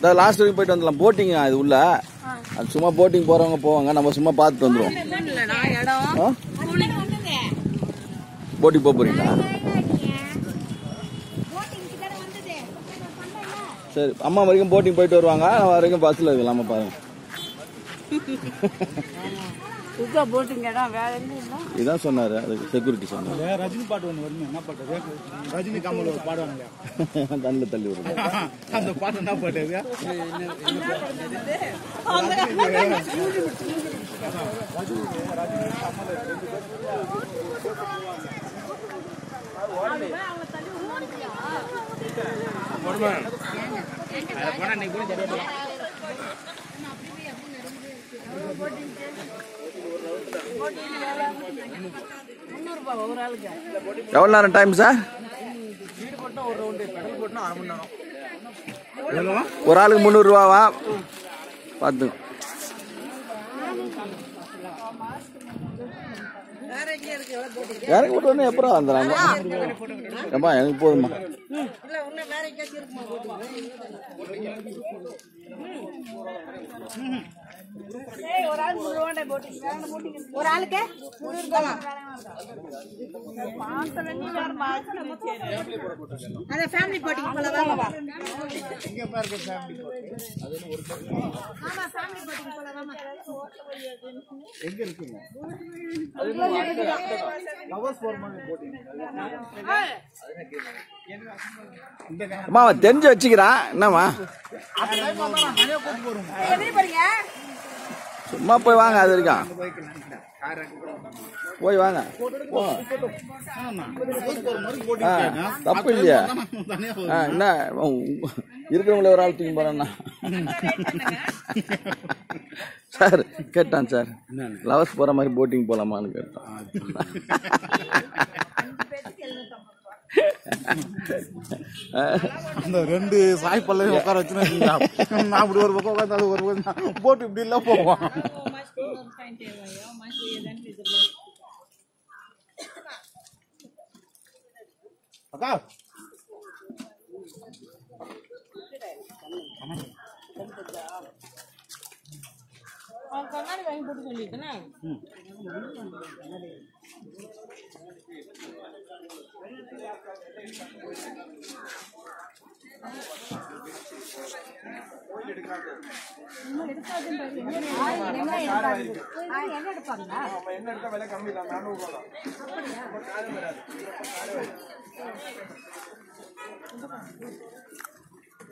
இந்த லாஸ்ட் வரைக்கும் போயிட்டு வந்துடலாம். போட்டிங் இது உள்ள. அது சும்மா போட்டிங் போறவங்க போவாங்க. நம்ம சும்மா பார்த்துட்டு இடம் போட்டிங் போக போறீங்களா? சரி அம்மா வரைக்கும் போட்டிங் போயிட்டு வருவாங்க. நான் வரைக்கும் பஸ்ஸில் இருக்கலாமா பாருங்க. சுத்தா போட்டுங்க இடம் வேற இதான் சொன்னாரு அதுக்கு செக்யூரிட்டி சொன்னாரு. ரஜினி பாட்டு ஒண்ணு வருமே என்ன பாட்டு ரஜினி கமல் ஒரு பாடுவாங்க இல்லையா தள்ளி விடுங்க. அந்த பாட்டு என்ன பாட்டு அது? முந்நூறுபா ஒரு ஆளுக்கு எவ்வளோ நேரம் டைம் சார் ஒரு ஆளுக்கு முந்நூறுரூவாவா பார்த்து. வேற இறக்கி விட்டு எப்பறம் வந்துடுறாங்க? ஏம்மா எனக்கு போதுமா இல்ல ஒரு ஆளுக்கு? அத ஃபேமிலி போட்டிங் போல வாங்க ஆமா ஃபேமிலி போட்டிங் போல வாமா. எங்க இருக்குங்க? லவர்ஸ் அம்மா தெரிஞ்சு வச்சுக்கிறான். என்னம்மா? போறீங்க? சும்மா போய் வாங்க அது வரைக்கும். போய் வாங்க. தப்பு இல்லையா. என்ன? இருக்கிறவங்கள ஒரு ஆள் தூக்கி போறேன்னா? சார் கேட்டான் சார். லவர்ஸ் போற மாதிரி போட்டிங் போலாமான்னு கேட்டான். அந்த ரெண்டு சாய்ப்பல்லையும் உட்கார வச்சுன்னா நான் அப்படி ஒரு பக்கம் உட்காந்து அது ஒரு பக்கம் போட்டு இப்படி இல்லை போவோம் அக்கா கண்ணாடி வாங்கி போட்டு சொல்லிட்டுனா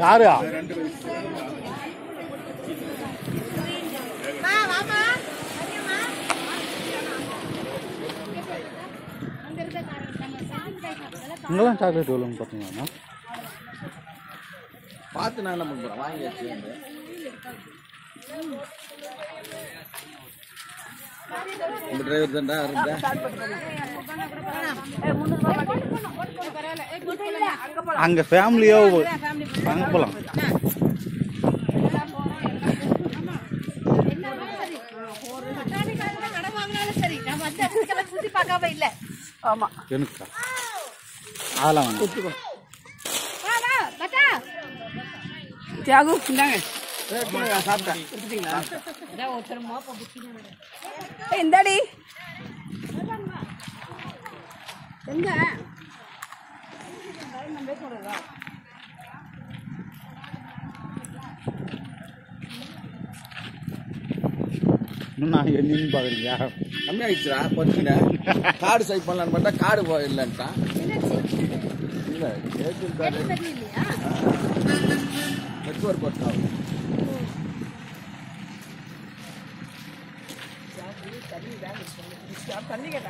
யாரு இங்கெல்லாம் சாக்லேட் எவ்வளோன்னு பார்த்தீங்கன்னா பார்த்து நான் என்ன பண்ண போறேன்? வாங்கி வச்சு உங்க டிரைவர் தான்டா இருந்தா? அங்கே ஃபேமிலியோ அங்கே இல்ல ஆமா. எனக்கா? அதெல்லாம் தியாகு இந்தாங்க. சாப்பிட்டேன் இந்தாடி. எங்க? இன்னும் நான் என்னன்னு பார்க்குறீங்க கம்மி ஆயிடுச்சுடா கொஞ்சம் கார்டு சைப் பண்ணலான்னு பார்த்தா கார்டு போ- இல்லைன்ட்டான் இல்ல நெட்ஒர்க் ஒர்க் ஆகும்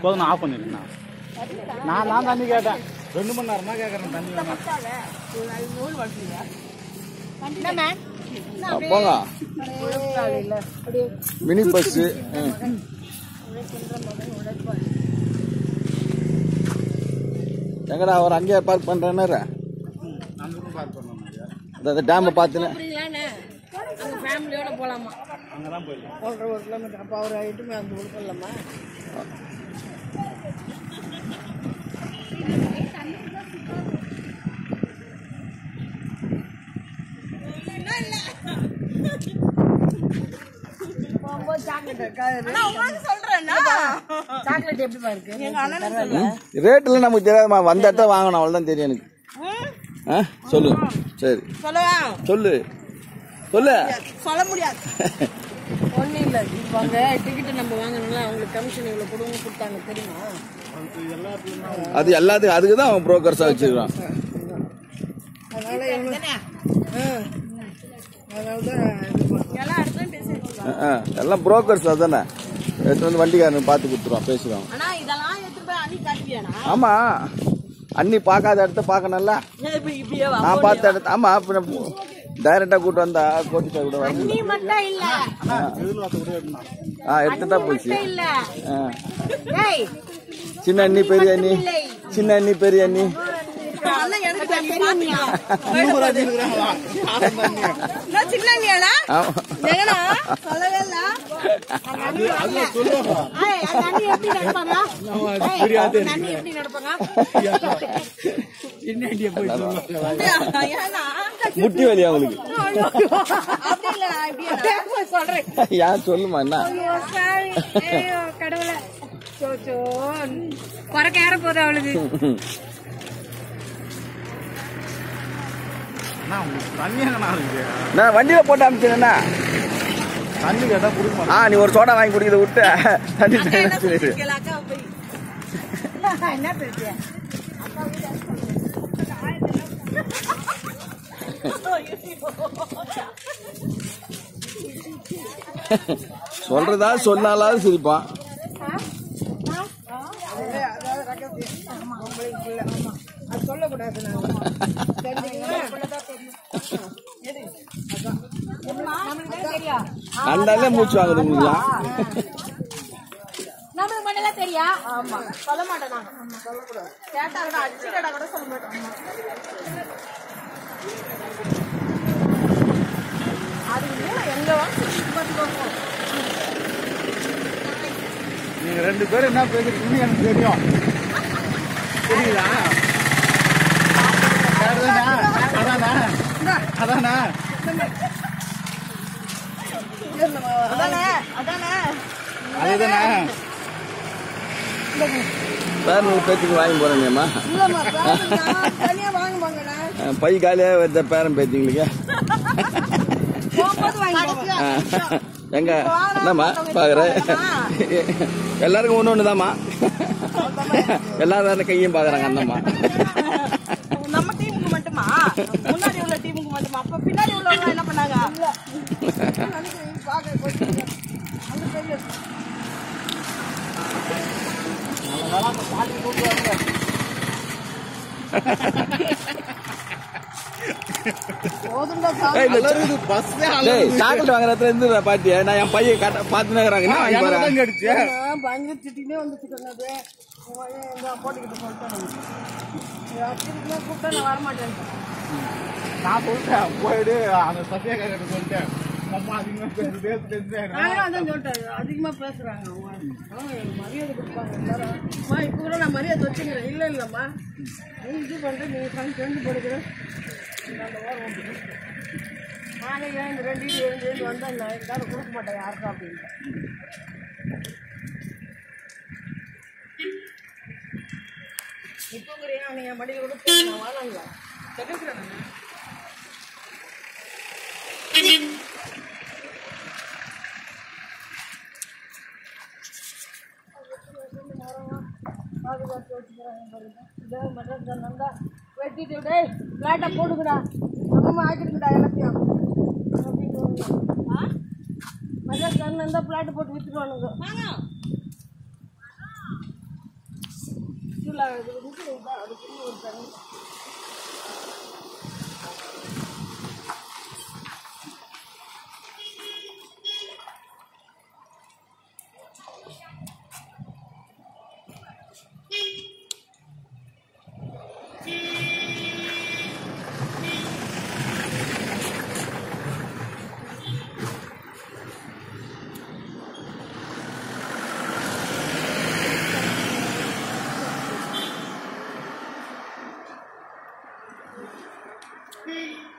போதும் நான் ஆஃப் பண்ணிருக்கேன் நான். நான் தண்ணி கேட்டேன். ரெண்டு மணி நேரமா கேட்கறேன் தண்ணி போங்க மினி பஸ் எங்கடா அவர் அங்கேயே பார்க் பண்றேன்னாரு அந்த டேமை பார்த்துன்னு. ஃபேமிலியோட போலாமா? அங்கே தான் போயிடலாம். ஒன்றரை ஒரு கிலோமீட்டர் அப்போ அவர் ஐட்டுமே அந்த கொடுக்கலாமா சாக்லேட் ரேட்டில் நமக்கு தெரியாதுமா வந்த இடத்த வாங்கணும். அவ்வளோதான் தெரியும் எனக்கு. ஆ சொல்லு. சரி. சொல்லு. சொல்லு. சொல்ல முடியாது. ஒன்றும் இல்லை. இப்போ அங்கே டிக்கெட்டு நம்ம வாங்கணும்ல. அவங்களுக்கு கமிஷன் இவ்வளோ கொடுங்க கொடுத்தாங்க. தெரியுமா? அது எல்லாத்துக்கும் அதுக்கு தான் அவன் ப்ரோக்கர்ஸாக வச்சுக்கிறான் அதனால எவ்வளோ அதனால தான் எல்லாம் ப்ரோக்கர்ஸ் அதானே. எடுத்து வந்து வண்டிக்காரனுக்கு பார்த்து கொடுத்துருவான் பேசுவான் ஆமா. அண்ணி பார்க்காத இடத்த பார்க்கணும்ல. நான் பார்த்த இடத்த ஆமா டைரக்டா கூட்டு வந்தா கோட்டிச்சா கூட ஆ. எடுத்துட்டா போச்சு சின்ன அண்ணி பெரிய அண்ணி. சின்ன அண்ணி பெரிய அண்ணி. முட்டி வலி சொல்றேன். ஏன் சொல்லுமா என்ன கடவுளே. சோச்சோ குறைக்க ஏற போகுது அவளுக்கு? நான் வண்டியில போட்டு அனுப்பிச்சேன்னா தண்ணி கேட்டால் மாட்டேன் ஆ நீ ஒரு சோடா வாங்கி குடிக்கிறத விட்டு தண்ணி சொல்லிடு. சொல்றதா சொன்னாலாவது சிரிப்பான் அது சொல்லக்கூடாது அண்டாலே மூச்சு வாங்குது உங்களுக்கு நம்மளுக்கு மட்டும் தெரியா? ஆமா. சொல்ல மாட்டேன் நான் சொல்லக்கூடாது. கேட்டா கூட அடிச்சு கேட்டா கூட சொல்ல மாட்டேன் அது எங்க நீங்க ரெண்டு பேரும் என்ன பேசுறீங்கன்னு எனக்கு தெரியும். தெரியுதா அதானே? அதானே? அதானே? அதானே? அதானே அதுதானே பேர் நூறு பேச்சுக்கு வாங்கி போறேன்மா பை காலியா வருத பேரன் வாங்கிக்கோங்க எங்க? என்னம்மா பாக்குற. எல்லாருக்கும் ஒண்ணு ஒண்ணுதாம்மா. எல்லாரும் கையும் பாக்குறாங்க அந்தம்மா. நம்ம டீமுக்கு மட்டுமா? முன்னாடி உள்ள டீமுக்கு மட்டுமா? அப்ப பின்னாடி உள்ளவங்க என்ன பண்ணாங்க? சாக்லேட் வாங்குற இடத்துல இருந்து பாத்தியா? நான் என் பையன் காட்ட தான் கடிச்சு பயங்கர திட்டினே சொன்னது போட்டுக்கிட்டு நான். வரமாட்டேன். நான் சொல்லிட்டேன் போயிடு அந்த சத்தியக்காரர்கிட்ட சொல்லிட்டேன். அதிகமா அதான் பேசுறாங்க அவங்க. எனக்கு மரியாதை கொடுப்பாங்க. அம்மா இப்போ கூட நான் மரியாதை வச்சுக்கிறேன். இல்லை இல்லைம்மா. நீ இது பண்ற நீ ஃப்ரெண்ட் ஃப்ரெண்டு போடுக்கிற. நானே ஏன் இந்த ரெண்டு இது எழுந்து எழுந்து வந்தேன்? நான் எல்லாரும் கொடுக்க மாட்டேன் யாருக்கும் அப்படின்னு. இப்போங்கிறியா நீ என் மடியில் கூட போய் வெட்டிட்டு டேய் பிளாட்டை போடுங்கடா அம்மா ஆக்கிடுங்கடா எல்லாத்தையும் மஜா கண்ணு இருந்தால் பிளாட்டு போட்டு விற்றுடுவானுங்க சுற்றுலா ஒரு தண்ணி Three.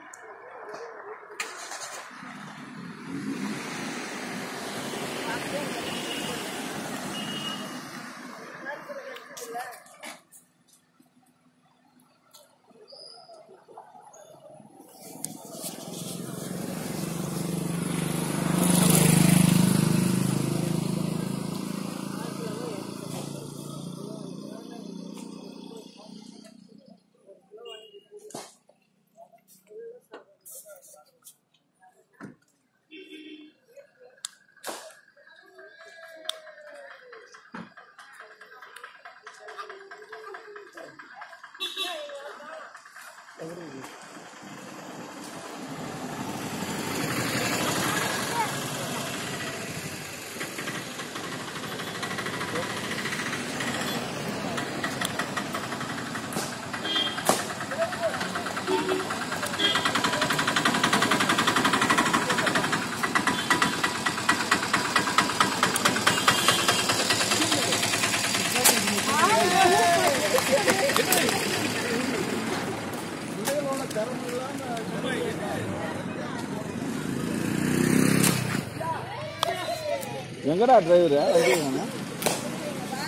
எங்கடா டிரைவரு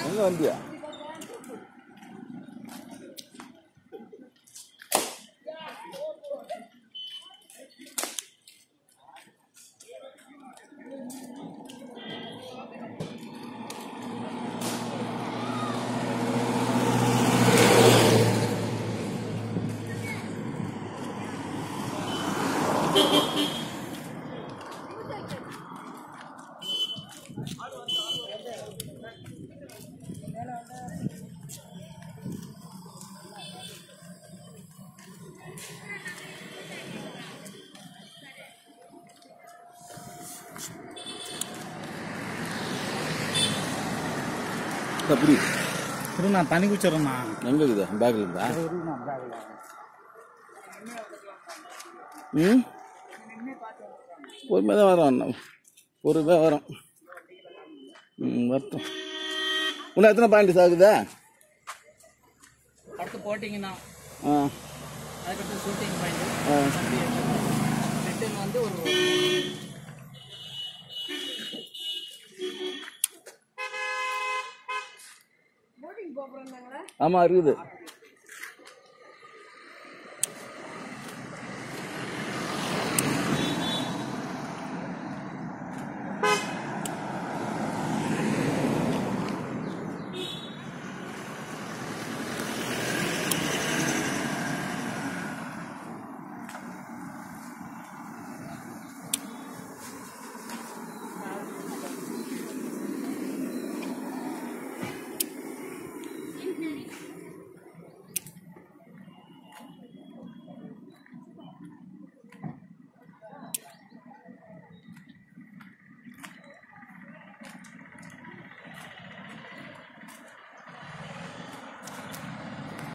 எங்க வண்டியா? புரியுது இரு நான் தண்ணி குச்சிடுறேண்ணா எங்க இருக்குது? பேக்ல இருந்தா பேக்கில் ம்? பொறுமையாக தான் வரோம் அண்ணா. பொறுமையாக வரோம் ம் வரட்டும். இன்னும் எத்தனை பாயிண்ட்ஸ் ஆகுதா? அடுத்து போட்டிங்கன்னா ஆ. அதுக்கடுத்து ஷூட்டிங் பாயிண்ட் ஆ. ரிட்டர்ன் வந்து ஒரு ஆமாம் இருக்குது.